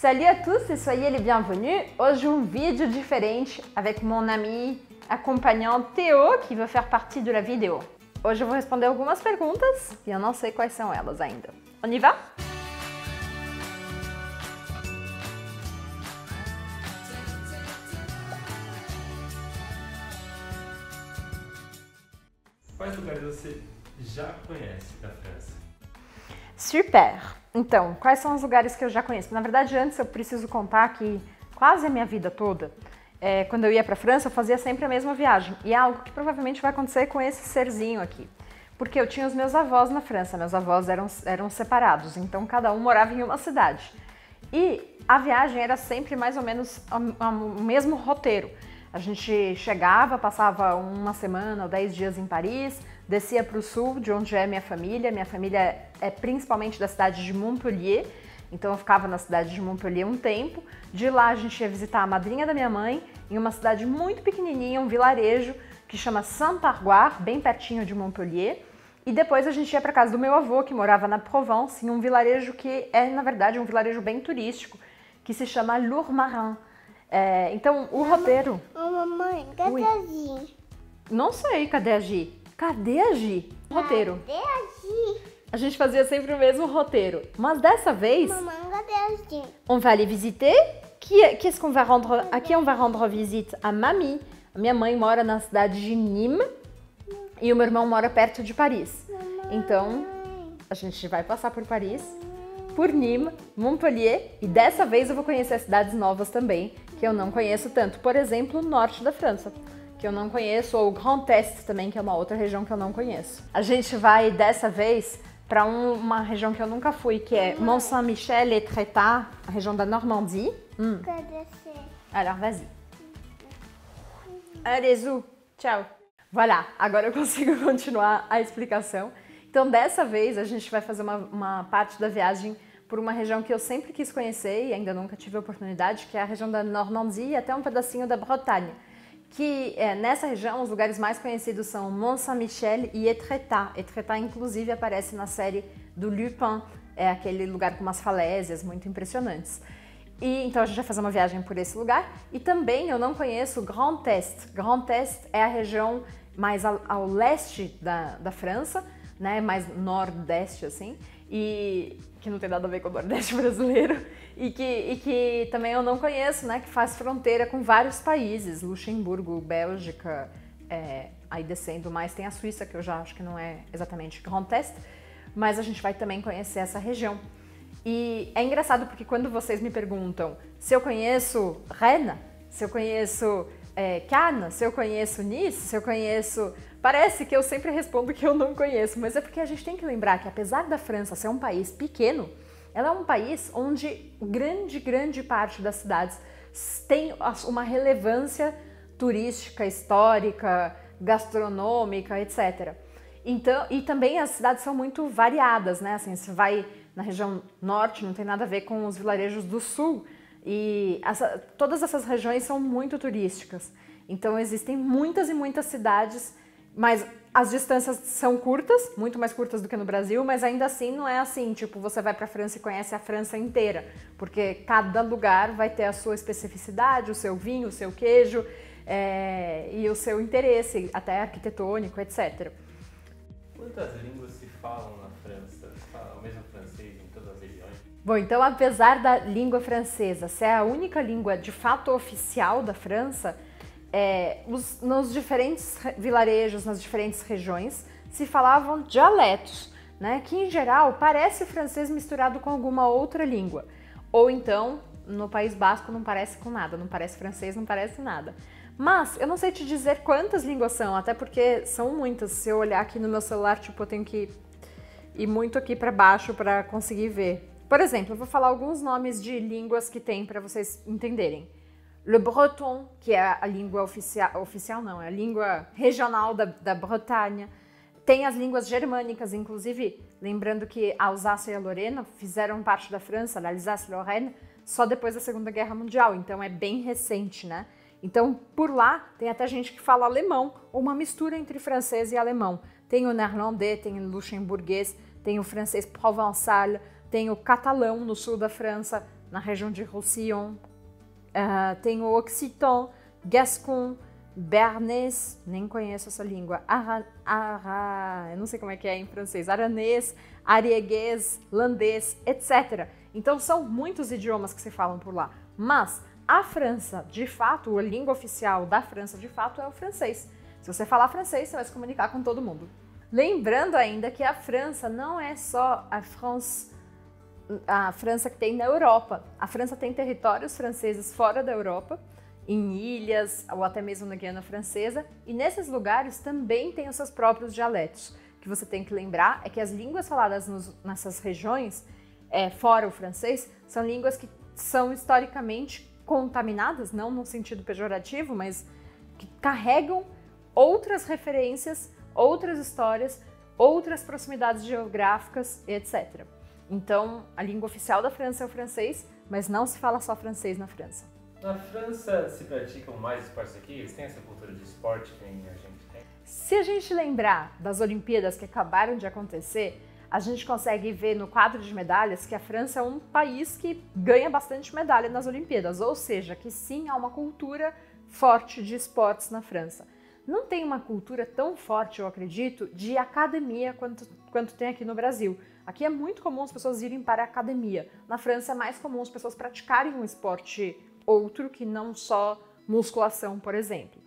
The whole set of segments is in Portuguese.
Salut à tous et soyez les bienvenus. Hoje um vídeo diferente avec mon ami acompanhant Théo que vai faire partie de la vidéo. Hoje eu vou responder algumas perguntas e eu não sei quais são elas ainda. On y va? Quais lugares você já conhece da França? Super! Então, quais são os lugares que eu já conheço? Na verdade, antes eu preciso contar que quase a minha vida toda, é, quando eu ia para a França, eu fazia sempre a mesma viagem. E é algo que provavelmente vai acontecer com esse serzinho aqui. Porque eu tinha os meus avós na França, meus avós eram, eram separados, então cada um morava em uma cidade. E a viagem era sempre mais ou menos o mesmo roteiro. A gente chegava, passava uma semana ou dez dias em Paris, descia para o sul, de onde é minha família. Minha família é principalmente da cidade de Montpellier, então eu ficava na cidade de Montpellier um tempo. De lá a gente ia visitar a madrinha da minha mãe, em uma cidade muito pequenininha, um vilarejo que chama Saint-Pargoire, bem pertinho de Montpellier. E depois a gente ia para casa do meu avô, que morava na Provence, em um vilarejo que é, na verdade, um vilarejo bem turístico, que se chama Lourmarin. É, então, o roteiro. Ô, mamãe, cadê a Gi? Não sei, cadê a Gi? Cadê a Gi? Roteiro. Cadê a Gi? A gente fazia sempre o mesmo roteiro. Mas dessa vez, Mamãe, cadê a Gi? on va aller visiter. Qu'est-ce qu'on va rendre, à qui on va rendre visite? A Mami. A minha mãe mora na cidade de Nîmes e o meu irmão mora perto de Paris. Então, a gente vai passar por Paris, por Nîmes, Montpellier e dessa vez eu vou conhecer cidades novas também, que eu não conheço tanto. Por exemplo, o norte da França, que eu não conheço, ou Grand Est também, que é uma outra região que eu não conheço. A gente vai dessa vez para uma região que eu nunca fui, que é Mont Saint-Michel et Trétat, a região da Normandie. Hum. Alors, vas-y. Allez, Zou. Tchau. Voilà, agora eu consigo continuar a explicação. Então, dessa vez, a gente vai fazer uma, uma parte da viagem por uma região que eu sempre quis conhecer e ainda nunca tive a oportunidade, que é a região da Normandie e até um pedacinho da Bretagne. Que é, nessa região, os lugares mais conhecidos são Mont Saint-Michel e Etretat. Etretat, inclusive, aparece na série do Lupin, é aquele lugar com umas falésias muito impressionantes. E então a gente vai fazer uma viagem por esse lugar. E também eu não conheço Grand Est. Grand Est é a região mais ao, ao leste da, da França, né? Mais nordeste, assim. E que não tem nada a ver com o nordeste brasileiro. E que, e que também eu não conheço, né? Que faz fronteira com vários países. Luxemburgo, Bélgica, é, aí descendo mais tem a Suíça, que eu já acho que não é exatamente Grand Est. Mas a gente vai também conhecer essa região. E é engraçado porque quando vocês me perguntam se eu conheço Rennes, se eu conheço é, Cannes, se eu conheço Nice, se eu conheço. Parece que eu sempre respondo que eu não conheço, mas é porque a gente tem que lembrar que apesar da França ser um país pequeno, ela é um país onde grande, grande parte das cidades tem uma relevância turística, histórica, gastronômica, etc. Então, e também as cidades são muito variadas, né? Assim, você vai na região norte, não tem nada a ver com os vilarejos do sul. E essa- todas essas regiões são muito turísticas. Então existem muitas e muitas cidades, mas as distâncias são curtas, muito mais curtas do que no Brasil, mas ainda assim não é assim, tipo, você vai para a França e conhece a França inteira, porque cada lugar vai ter a sua especificidade, o seu vinho, o seu queijo é, e o seu interesse, até arquitetônico, etc. Quantas línguas se falam na Bom, então apesar da língua francesa ser a única língua de fato oficial da França, é, os- nos diferentes re- vilarejos, nas diferentes regiões, se falavam dialetos, né? Que em geral parece francês misturado com alguma outra língua. Ou então, no País Basco não parece com nada, não parece francês, não parece nada. Mas eu não sei te dizer quantas línguas são, até porque são muitas. Se eu olhar aqui no meu celular, tipo, eu tenho que e muito aqui para baixo para conseguir ver. Por exemplo, eu vou falar alguns nomes de línguas que tem para vocês entenderem. Le breton, que é a língua oficial, oficial não, é a língua regional da, da Bretanha. Tem as línguas germânicas, inclusive, lembrando que a Alsácia e a Lorena fizeram parte da França, a Alsácia e Lorraine, só depois da Segunda Guerra Mundial, então é bem recente, né? Então, por lá, tem até gente que fala alemão, ou uma mistura entre francês e alemão. Tem o neerlandês, tem o luxemburguês, tem o francês provençal, tem o catalão no sul da França, na região de Roussillon. Uh, tem o Occitan, Gascon, Bernês, nem conheço essa língua, Ara, Ara, eu não sei como é que é em francês, aranês, arieguês, landês, etc. Então são muitos idiomas que se falam por lá. Mas a França, de fato, a língua oficial da França, de fato, é o francês. Se você falar francês, você vai se comunicar com todo mundo. Lembrando ainda que a França não é só a France, a França tem na Europa. A França tem territórios franceses fora da Europa, em ilhas ou até mesmo na Guiana Francesa, e nesses lugares também tem os seus próprios dialetos. O que você tem que lembrar é que as línguas faladas nos, nessas regiões, é, fora o francês, são línguas que são historicamente contaminadas, não no sentido pejorativo, mas que carregam outras referências, outras histórias, outras proximidades geográficas, etc. Então, a língua oficial da França é o francês, mas não se fala só francês na França. Na França se praticam mais esportes aqui? Eles têm essa cultura de esporte que a gente tem? Se a gente lembrar das Olimpíadas que acabaram de acontecer, a gente consegue ver no quadro de medalhas que a França é um país que ganha bastante medalha nas Olimpíadas, ou seja, que sim há uma cultura forte de esportes na França. Não tem uma cultura tão forte, eu acredito, de academia quanto, quanto tem aqui no Brasil. Aqui é muito comum as pessoas irem para a academia. Na França é mais comum as pessoas praticarem um esporte outro que não só musculação, por exemplo.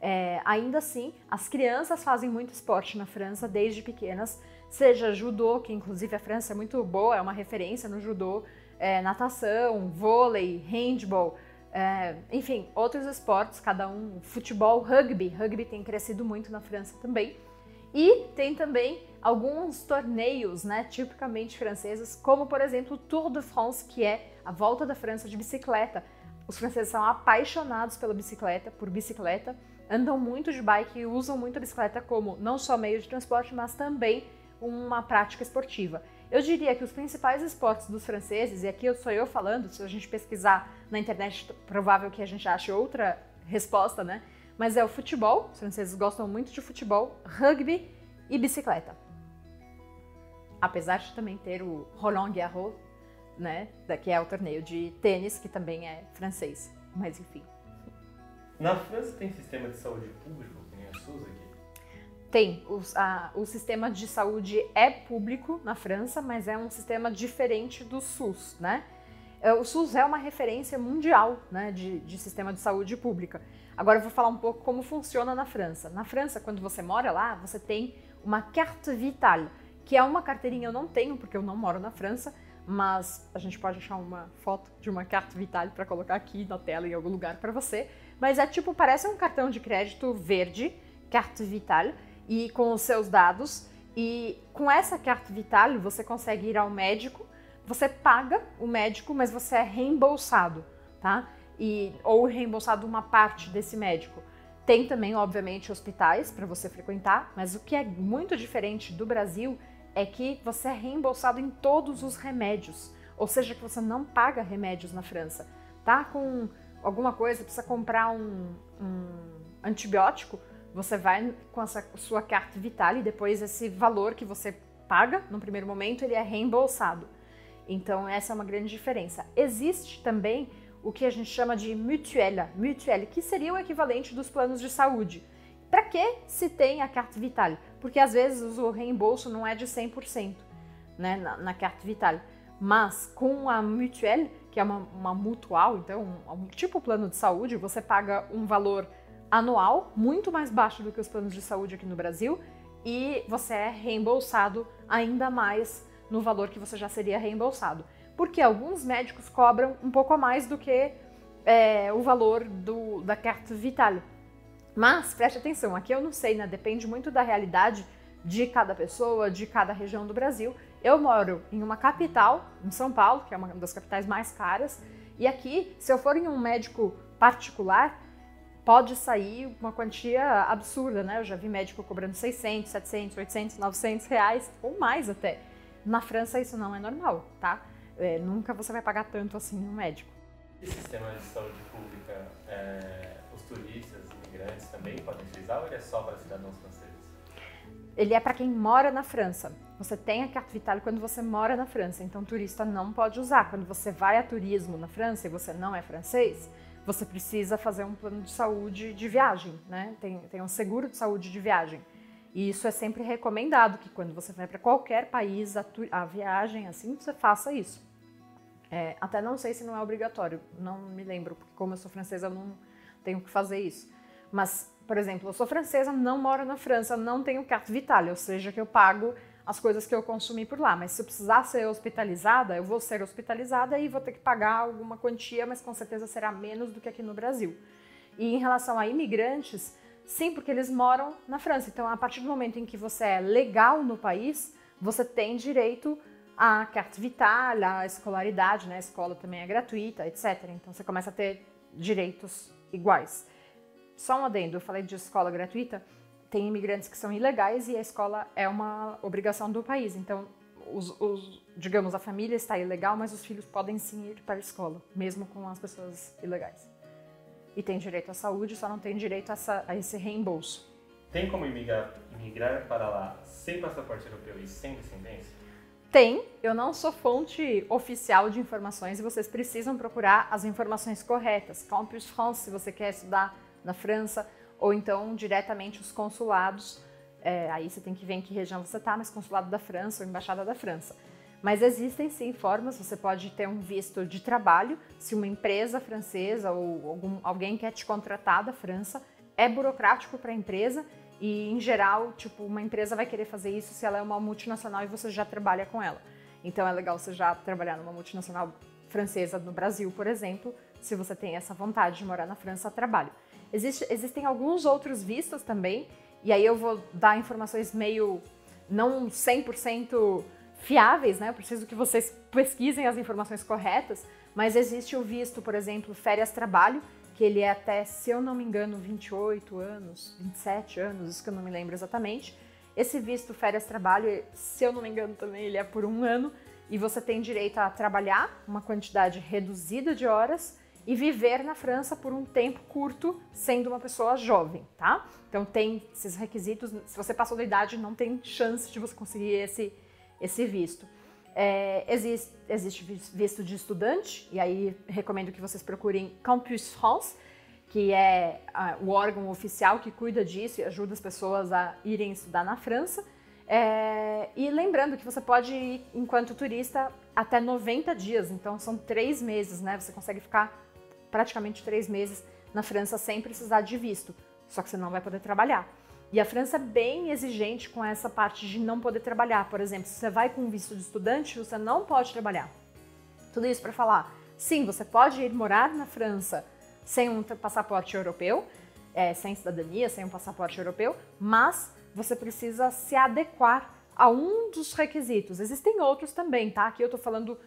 É, ainda assim, as crianças fazem muito esporte na França desde pequenas seja judô, que inclusive a França é muito boa, é uma referência no judô, é, natação, vôlei, handball, é, enfim, outros esportes, cada um, futebol, rugby, rugby tem crescido muito na França também. E tem também alguns torneios, né, tipicamente franceses, como por exemplo o Tour de France, que é a volta da França de bicicleta. Os franceses são apaixonados pela bicicleta, por bicicleta, andam muito de bike e usam muito a bicicleta como não só meio de transporte, mas também uma prática esportiva. Eu diria que os principais esportes dos franceses, e aqui sou eu falando, se a gente pesquisar na internet, provável que a gente ache outra resposta, né? Mas é o futebol, os franceses gostam muito de futebol, rugby e bicicleta. Apesar de também ter o Roland Garros, né? Que é o torneio de tênis, que também é francês. Mas enfim. Na França tem sistema de saúde público, que nem a SUS aqui? Tem. O, a, o sistema de saúde é público na França, mas é um sistema diferente do SUS, né? É, o SUS é uma referência mundial né, de, de sistema de saúde pública. Agora eu vou falar um pouco como funciona na França. Na França, quando você mora lá, você tem uma carte vitale, que é uma carteirinha eu não tenho porque eu não moro na França, mas a gente pode achar uma foto de uma carte vitale para colocar aqui na tela em algum lugar para você. Mas é tipo, parece um cartão de crédito verde, carte vitale, e com os seus dados. E com essa carta vital você consegue ir ao médico, você paga o médico, mas você é reembolsado, tá? E, ou reembolsado uma parte desse médico. Tem também, obviamente, hospitais para você frequentar, mas o que é muito diferente do Brasil é que você é reembolsado em todos os remédios, ou seja, que você não paga remédios na França. Tá com alguma coisa, precisa comprar um, um antibiótico, você vai com a sua carta vital e depois esse valor que você paga no primeiro momento ele é reembolsado. Então essa é uma grande diferença. Existe também o que a gente chama de mutuelle, mutuelle que seria o equivalente dos planos de saúde. Para que se tem a carta vital? Porque às vezes o reembolso não é de 100% né, na, na carta vital. Mas com a mutuelle, que é uma, uma mutual, então um, um tipo plano de saúde, você paga um valor anual, muito mais baixo do que os planos de saúde aqui no Brasil, e você é reembolsado ainda mais no valor que você já seria reembolsado. Porque alguns médicos cobram um pouco a mais do que é, o valor do, da carta vital. Mas preste atenção, aqui eu não sei, né? Depende muito da realidade de cada pessoa, de cada região do Brasil. Eu moro em uma capital, em São Paulo, que é uma das capitais mais caras, e aqui, se eu for em um médico particular, pode sair uma quantia absurda, né? Eu já vi médico cobrando 600, 700, 800, 900 reais ou mais até. Na França isso não é normal, tá? É, nunca você vai pagar tanto assim no médico. E sistema de saúde pública, é, imigrantes também podem utilizar ou ele é só para cidadãos franceses? ele é para quem mora na França. Você tem a carte vitale quando você mora na França, então turista não pode usar. Quando você vai a turismo na França e você não é francês, você precisa fazer um plano de saúde de viagem, né? Tem, tem um seguro de saúde de viagem. E isso é sempre recomendado que quando você vai para qualquer país, a, a, viagem assim, você faça isso. É, até não sei se não é obrigatório, não me lembro, porque como eu sou francesa, eu não tenho que fazer isso. Mas, por exemplo, eu sou francesa, não moro na França, não tenho carte vitale, ou seja, que eu pago as coisas que eu consumi por lá. Mas se eu precisar ser hospitalizada, eu vou ser hospitalizada e vou ter que pagar alguma quantia, mas com certeza será menos do que aqui no Brasil. E em relação a imigrantes, sim, porque eles moram na França. Então, a partir do momento em que você é legal no país, você tem direito à carte vitale, à escolaridade, né? A escola também é gratuita, etc. Então, você começa a ter direitos iguais. Só um adendo, eu falei de escola gratuita, tem imigrantes que são ilegais e a escola é uma obrigação do país. Então, os, os, digamos, a família está ilegal, mas os filhos podem sim ir para a escola, mesmo com as pessoas ilegais. E tem direito à saúde, só não tem direito a, essa, a esse reembolso. Tem como imigrar, imigrar para lá sem passaporte europeu e sem descendência? Tem, eu não sou fonte oficial de informações e vocês precisam procurar as informações corretas. Campus France, se você quer estudar na França, ou então diretamente os consulados. É, aí você tem que ver em que região você está, mas consulado da França ou embaixada da França. Mas existem sim formas, você pode ter um visto de trabalho, se uma empresa francesa ou algum, alguém quer te contratar da França, é burocrático para a empresa e em geral, tipo, uma empresa vai querer fazer isso se ela é uma multinacional e você já trabalha com ela. Então é legal você já trabalhar numa multinacional francesa no Brasil, por exemplo, se você tem essa vontade de morar na França a trabalho. Existe, existem alguns outros vistos também, e aí eu vou dar informações meio não 100% fiáveis, né? Eu preciso que vocês pesquisem as informações corretas, mas existe o visto, por exemplo, férias-trabalho, que ele é até, se eu não me engano, 28 anos, 27 anos, isso que eu não me lembro exatamente. Esse visto férias-trabalho, se eu não me engano também, ele é por um ano e você tem direito a trabalhar uma quantidade reduzida de horas e viver na França por um tempo curto, sendo uma pessoa jovem, tá? Então tem esses requisitos. Se você passou da idade, não tem chance de você conseguir esse, esse visto. É, existe, existe visto de estudante, e aí recomendo que vocês procurem Campus France, que é a, o órgão oficial que cuida disso e ajuda as pessoas a irem estudar na França. É, e lembrando que você pode ir enquanto turista até 90 dias, então são três meses, né? Você consegue ficar praticamente três meses na França sem precisar de visto. Só que você não vai poder trabalhar. E a França é bem exigente com essa parte de não poder trabalhar. Por exemplo, se você vai com visto de estudante, você não pode trabalhar. Tudo isso para falar, sim, você pode ir morar na França sem um passaporte europeu, é, sem cidadania, sem um passaporte europeu, mas você precisa se adequar a um dos requisitos. Existem outros também, tá? Aqui eu estou falando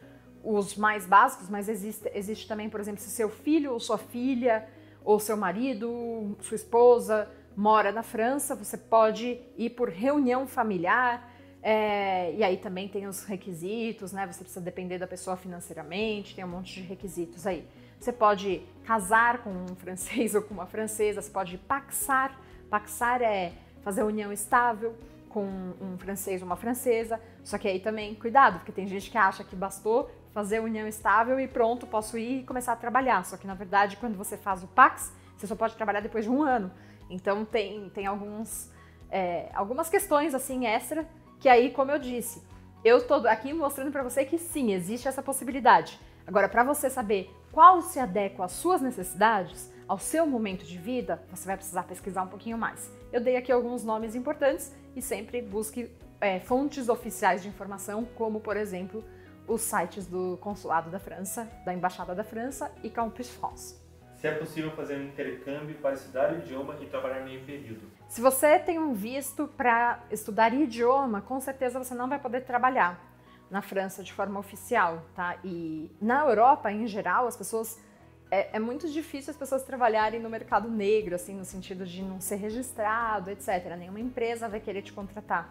os mais básicos, mas existe, existe também, por exemplo, se seu filho ou sua filha, ou seu marido, sua esposa mora na França, você pode ir por reunião familiar. É, e aí também tem os requisitos, né? Você precisa depender da pessoa financeiramente, tem um monte de requisitos aí. Você pode casar com um francês ou com uma francesa, você pode paxar. Paxar é fazer união estável com um francês ou uma francesa. Só que aí também, cuidado, porque tem gente que acha que bastou fazer união estável e pronto, posso ir e começar a trabalhar. Só que na verdade, quando você faz o Pax, você só pode trabalhar depois de um ano. Então tem, tem alguns, é, algumas questões assim extra que aí, como eu disse, eu estou aqui mostrando para você que sim, existe essa possibilidade. Agora, para você saber qual se adequa às suas necessidades, ao seu momento de vida, você vai precisar pesquisar um pouquinho mais. Eu dei aqui alguns nomes importantes e sempre busque é, fontes oficiais de informação, como por exemplo os sites do Consulado da França, da Embaixada da França e Campus France. Se é possível fazer um intercâmbio para estudar o idioma e trabalhar meio período. Se você tem um visto para estudar idioma, com certeza você não vai poder trabalhar na França de forma oficial, tá? E na Europa, em geral, as pessoas é, é, muito difícil as pessoas trabalharem no mercado negro, assim, no sentido de não ser registrado, etc. Nenhuma empresa vai querer te contratar.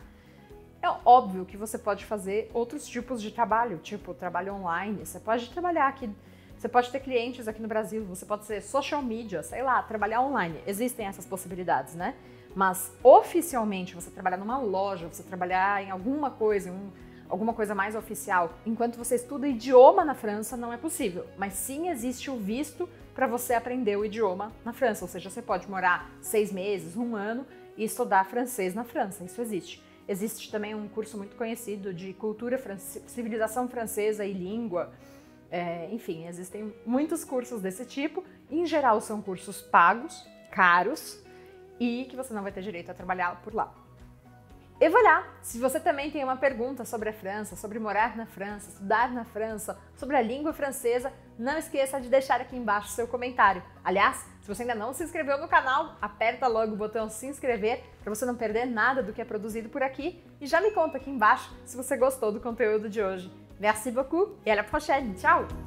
É óbvio que você pode fazer outros tipos de trabalho, tipo trabalho online. Você pode trabalhar aqui, você pode ter clientes aqui no Brasil, você pode ser social media, sei lá, trabalhar online. Existem essas possibilidades, né? Mas oficialmente você trabalhar numa loja, você trabalhar em alguma coisa, em um, alguma coisa mais oficial, enquanto você estuda idioma na França, não é possível. Mas sim existe o visto para você aprender o idioma na França. Ou seja, você pode morar seis meses, um ano e estudar francês na França. Isso existe. Existe também um curso muito conhecido de cultura, civilização francesa e língua. É, enfim, existem muitos cursos desse tipo. Em geral, são cursos pagos, caros e que você não vai ter direito a trabalhar por lá. E voilà! Se você também tem uma pergunta sobre a França, sobre morar na França, estudar na França, sobre a língua francesa, não esqueça de deixar aqui embaixo seu comentário. Aliás, se você ainda não se inscreveu no canal, aperta logo o botão se inscrever para você não perder nada do que é produzido por aqui e já me conta aqui embaixo se você gostou do conteúdo de hoje. Merci beaucoup et à la prochaine. Tchau!